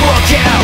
destination